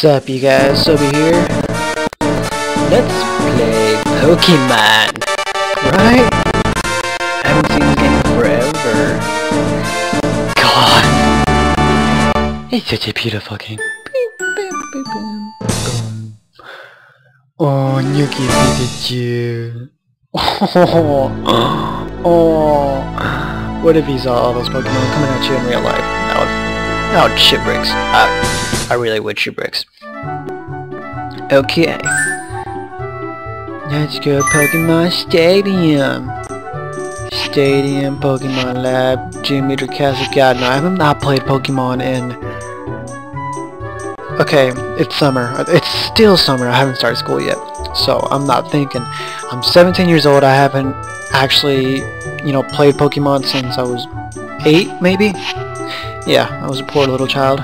What's up you guys, over here? Let's play Pokemon! Right? I haven't seen this game forever. God! It's such a beautiful game. Oh, Nuki Pikachu. Oh, oh. What if he saw all those Pokemon coming at you in real life? That would, would shit bricks. I, I really would shit bricks. Okay. Let's go Pokemon Stadium. Stadium, Pokemon Lab, Gym Leader Castle. God, no, I have not played Pokemon in... Okay, it's summer. It's still summer. I haven't started school yet. So, I'm not thinking. I'm 17 years old. I haven't actually, you know, played Pokemon since I was 8, maybe? Yeah, I was a poor little child.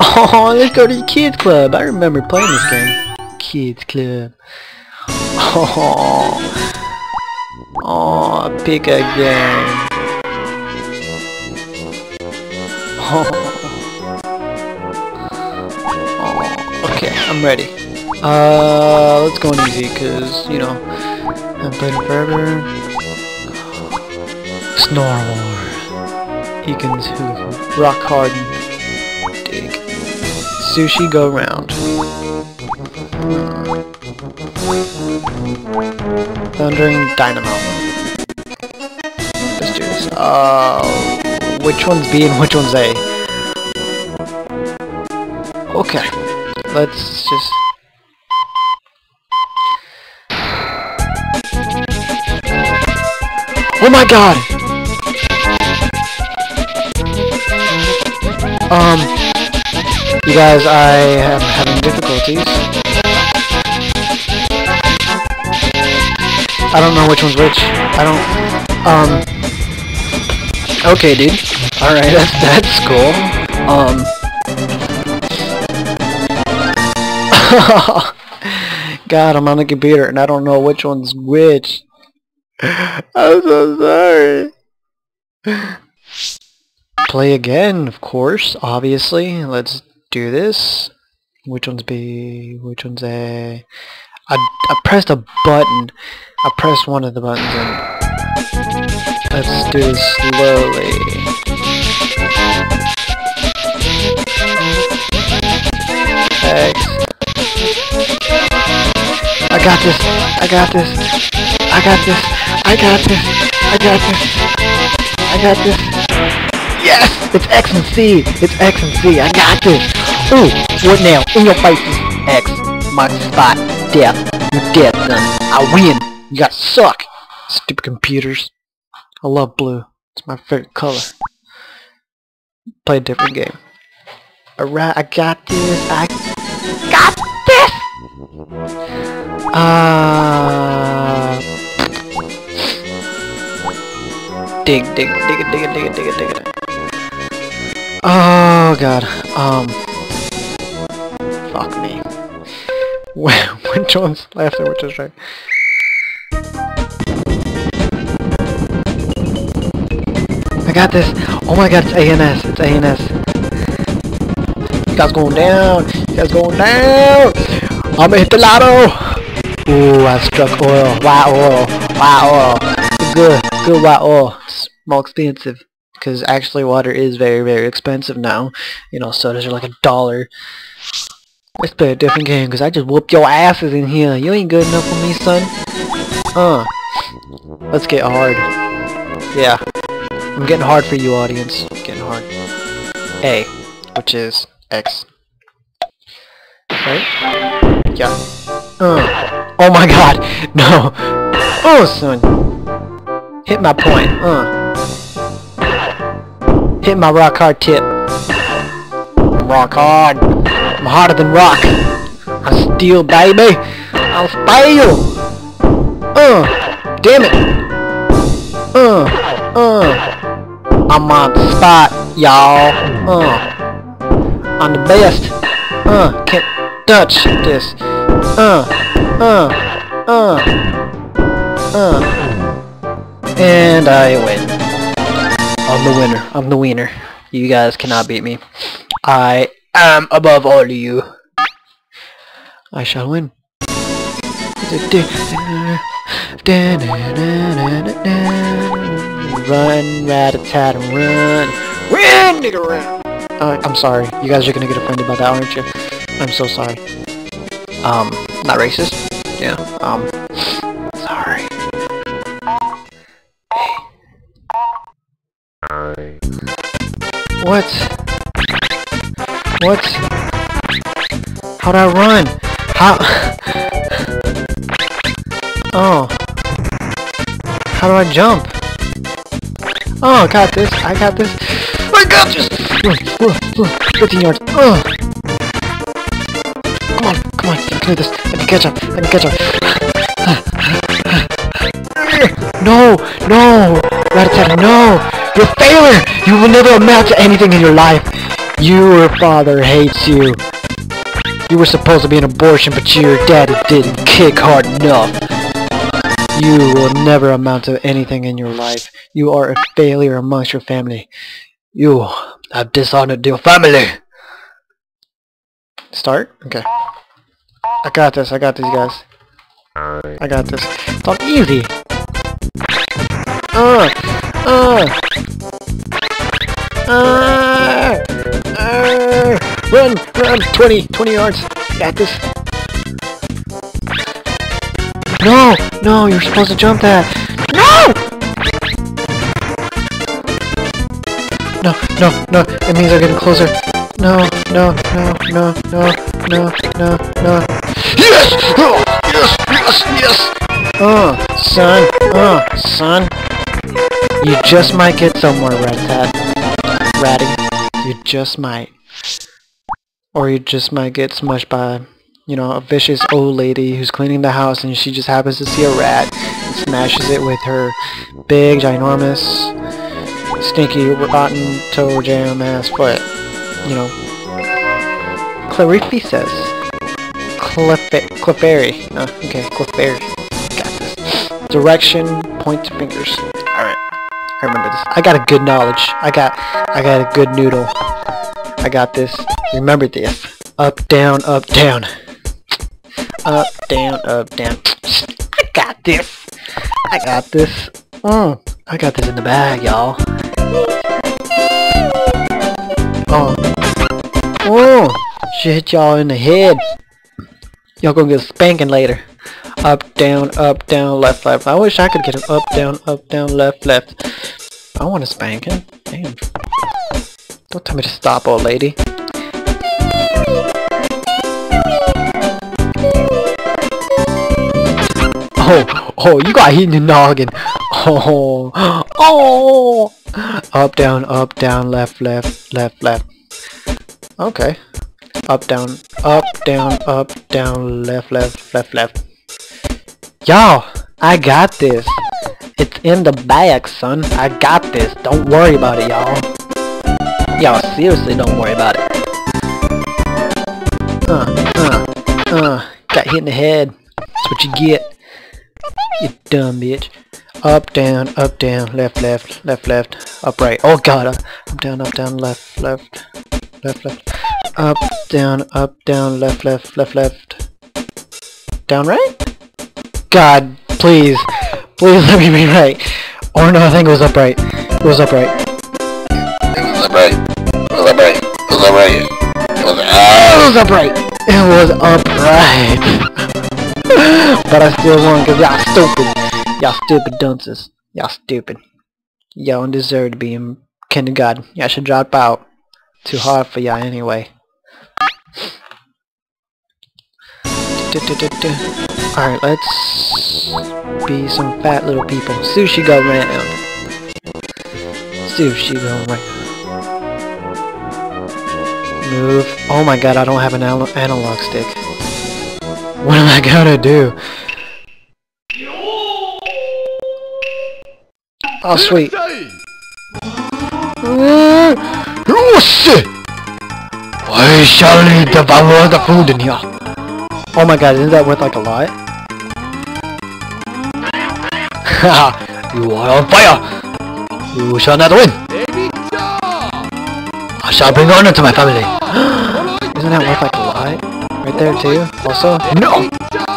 Oh, let's go to the kids club. I remember playing this game. Kids club. Oh, oh, pick a game. Oh. oh, okay, I'm ready. Uh, let's go on easy, cause you know, I haven't played in forever. Snore War. Ekans' Hoop. Rock Harden. Dig. Sushi go round. Thundering Dynamo. Let's do this. Uh, which one's B and which one's A? Okay. Let's just... Oh my god! Um, you guys, I am having difficulties. I don't know which one's which. I don't, um, okay, dude. Alright, that's, that's cool. Um, God, I'm on the computer and I don't know which one's which. I'm so sorry. Play again, of course, obviously. Let's do this. Which one's B? Which one's A? I, I pressed a button. I pressed one of the buttons and let's do this slowly. X. I got this. I got this. I got this. I got this. I got this. I got this. Yes! It's X and C! It's X and C! I got this! Ooh! What now? In your face! X. My spot. Death. You're dead, son. I win! You guys suck! Stupid computers. I love blue. It's my favorite color. Play a different game. Alright, I got this. I got this! Uh... Dig, dig, dig it, dig it, dig it, dig it, dig it. Oh god. Um. Fuck me. which one's left and which is right? I got this. Oh my god, it's ANS. It's ANS. You guys going down. You guys going down. I'm gonna hit the lotto. Ooh, I struck oil. Wow, oil. White oil. Good. Good white oil. It's more expensive because actually water is very very expensive now. You know sodas are like a dollar let's play a different game because I just whooped your asses in here. You ain't good enough for me son. Uh let's get hard. Yeah. I'm getting hard for you audience. Getting hard. A which is X. Right? Yeah. Uh. Oh my god. No. Oh son. Hit my point. Uh Hit my rock hard tip. I'm rock hard. I'm harder than rock. I steal, baby. I'll steal. Uh, damn it. Uh, uh. I'm on the spot, y'all. Uh, I'm the best. Uh, can't touch this. Uh, uh, uh, uh. And I win. I'm the winner. I'm the wiener. You guys cannot beat me. I I'm above all of you. I shall win. Run, rat-a-tat, run. Run, nigga, run. Uh, I'm sorry. You guys are gonna get offended by that, aren't you? I'm so sorry. Um, not racist? Yeah, um, What? What? How'd I run? How? Oh. How do I jump? Oh, I got this. I got this. I got this! 15 yards. Oh. Come on, come on. I can clear this. Catch up. I can catch up. No! No! Rattata, no! You're a failure! You will never amount to anything in your life! Your father hates you. You were supposed to be an abortion, but your daddy didn't kick hard enough. You will never amount to anything in your life. You are a failure amongst your family. You have dishonored your family. Start? Okay. I got this. I got these guys. I got this. It's all easy. Uh, uh, uh, uh, run, run, 20, 20 yards. Got this. No, no, you're supposed to jump that. No! No, no, no, it means I'm getting closer. No, no, no, no, no, no, no, no. Yes! Oh, yes, yes, yes! Oh, son, oh, son. You just might get somewhere, Red Tat. Ratty. You just might. Or you just might get smushed by you know, a vicious old lady who's cleaning the house and she just happens to see a rat and smashes it with her big, ginormous, stinky, rotten toe jam ass foot. You know. Clarife says. Clefairy. Oh, okay, Clefairy. Got this. Direction, point to fingers. I remember this. I got a good knowledge. I got I got a good noodle. I got this. Remember this. Up, down, up, down. Up, down, up, down. I got this. I got this. Mm, I got this in the bag, y'all. Oh. Oh. She hit y'all in the head. Y'all gonna get spanking later. Up, down, up, down, left, left. I wish I could get an up, down, up, down, left, left. I want a spanking. Damn. Don't tell me to stop, old lady. Oh, oh, you got hit in the noggin. Oh, oh. Up, down, up, down, left, left, left, left. Okay. Up, down, up, down, up, down, left, left, left, left. Y'all, I got this. It's in the bag, son. I got this. Don't worry about it, y'all. Y'all, seriously, don't worry about it. Uh, uh, uh. Got hit in the head. That's what you get. You dumb bitch. Up, down, up, down, left, left, left, left, up, right. Oh god, up, up, down, up, down, left, left, left, left. Up, down, up, down, left, left, left, left. Down, right? God, please. Please let me be right. Or no, I think it was upright. It was upright. It was upright. It was upright. It was upright. It was, oh, it was upright. It was upright. but I still won because y'all stupid. Y'all stupid dunces. Y'all stupid. Y'all don't deserve to be in kindergarten. Y'all should drop out. Too hard for y'all anyway. Alright, let's be some fat little people. Sushi go round. Sushi go round. Move. Oh my god, I don't have an analog stick. What am I gonna do? Oh, sweet. Oh, shit! I shall devour the food in here. Oh my god, isn't that worth like a lot? Haha, you are on fire! You shall not win! I shall bring honor to my family. Isn't that worth like a lot? Right there too, also? No!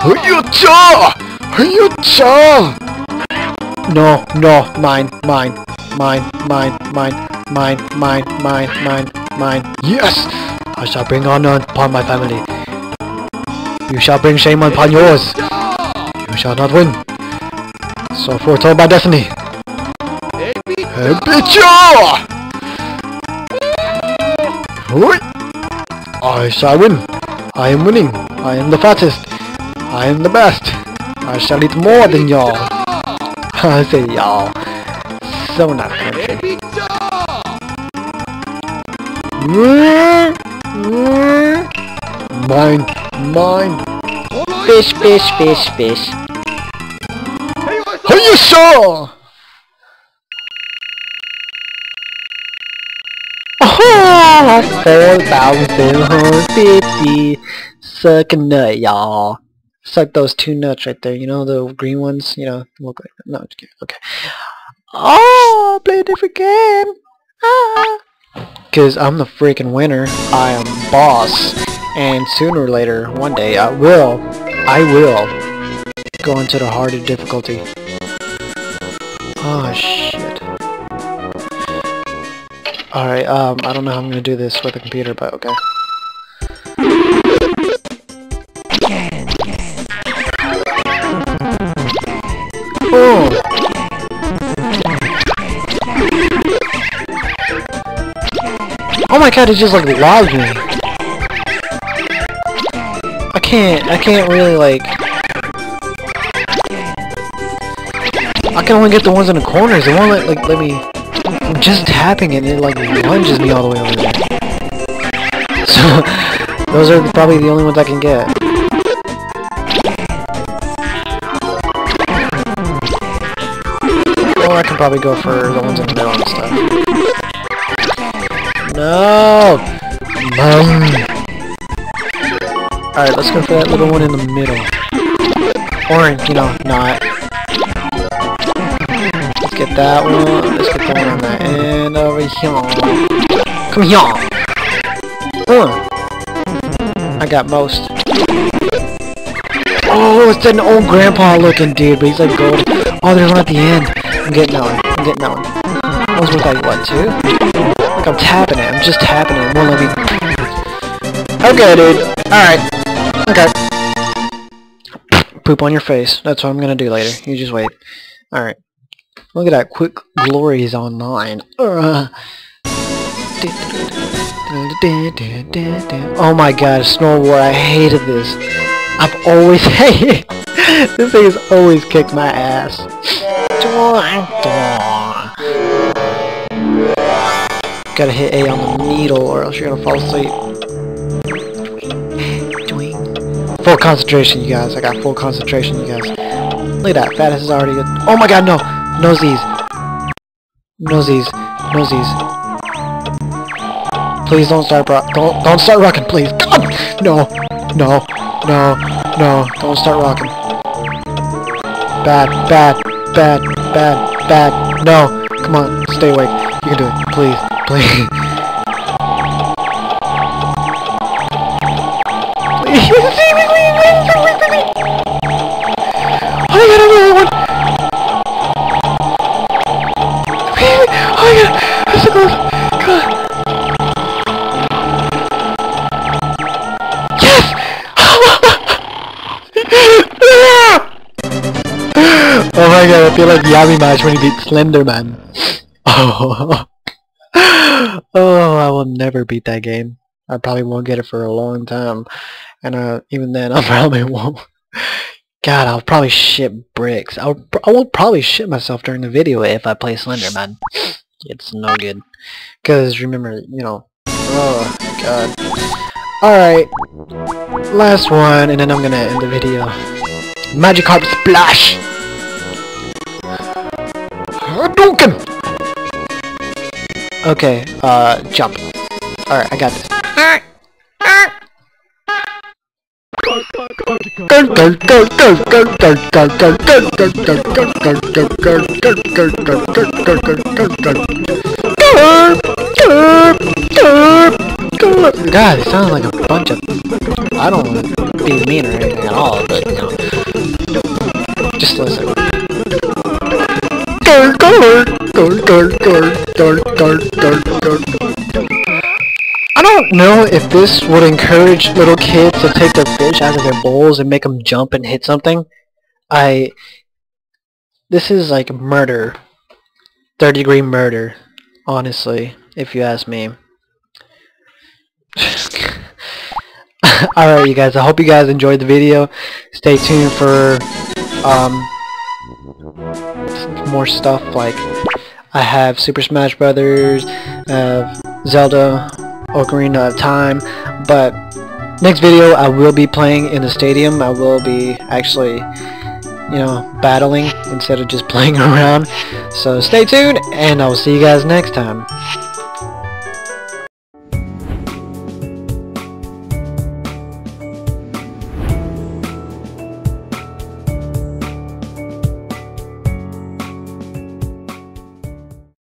Huyacha! Huyacha! No, no, mine, mine, mine, mine, mine, mine, mine, mine, mine, mine. Yes! I shall bring honor upon my family. You shall bring shame upon yours. You shall not win. So foretold by destiny. Hey, bitcha! I shall win. I am winning. I am the fattest. I am the best. I shall eat more than y'all. I say y'all. So not country. Mine, mine. Fish, fish, fish, fish. Are you sure? Oh, 4,750. Suck a nut, y'all. Suck those two nuts right there. You know, the green ones? You know, look like that. No, okay. okay. Oh, play a different game. Ah. Because I'm the freaking winner. I am boss. And sooner or later, one day, I will, I will go into the harder difficulty. Oh, shit. Alright, um, I don't know how I'm gonna do this with a computer, but okay. Oh! Oh my god, it just like logged me. I can't, I can't really like... I can only get the ones in the corners. It won't let, like, let me... I'm just tapping it and it like lunges me all the way over there. So, those are probably the only ones I can get. Or I can probably go for the ones in the middle and stuff. No! Mine! Alright, let's go for that little one in the middle. Or, you know, not. Let's get that one. Let's get the one on that end over here. Come here! Uh. I got most. Oh, it's an old grandpa looking dude, but he's like gold. Oh, there's one at the end. I'm getting that one. I'm getting that one. That was worth like, what, two? Like I'm tapping it. I'm just tapping it. Won't let me... Okay, dude. Alright. Okay. Poop on your face. That's what I'm gonna do later. You just wait. Alright. Look at that. Quick glories online. Oh my god, Snore War, I hated this. I've always hated This thing has always kicked my ass. Gotta hit A on the needle or else you're gonna fall asleep. Concentration, you guys. I got full concentration, you guys. Look at that. Fattest is already good. Oh my god, no! Nosies. Nosies. Nosies. Please don't start rock. Don't don't start rocking, please. God! No. No. No. No. Don't start rocking. Bad. Bad. Bad. Bad. Bad. No. Come on. Stay awake. You can do it. Please. Please. my god, I feel like Yami Mash when he beat Slenderman. Oh. oh, I will never beat that game. I probably won't get it for a long time. And uh, even then, I probably won't. God, I'll probably shit bricks. I'll, I will probably shit myself during the video if I play Slenderman. It's no good. Because remember, you know... Oh, God. Alright. Last one, and then I'm gonna end the video. Magikarp Splash! Hadouken! Okay, uh, jump. Alright, I got this. God, it sounds like a bunch of I don't want to be mean or anything at all, but you know, just listen. I don't know if this would encourage little kids to take their fish out of their bowls and make them jump and hit something. I... This is like murder. Third degree murder. Honestly, if you ask me. Alright you guys, I hope you guys enjoyed the video. Stay tuned for um, more stuff like I have Super Smash Brothers, uh, Zelda, Ocarina of Time, but next video I will be playing in the stadium. I will be actually, you know, battling instead of just playing around. So stay tuned, and I will see you guys next time.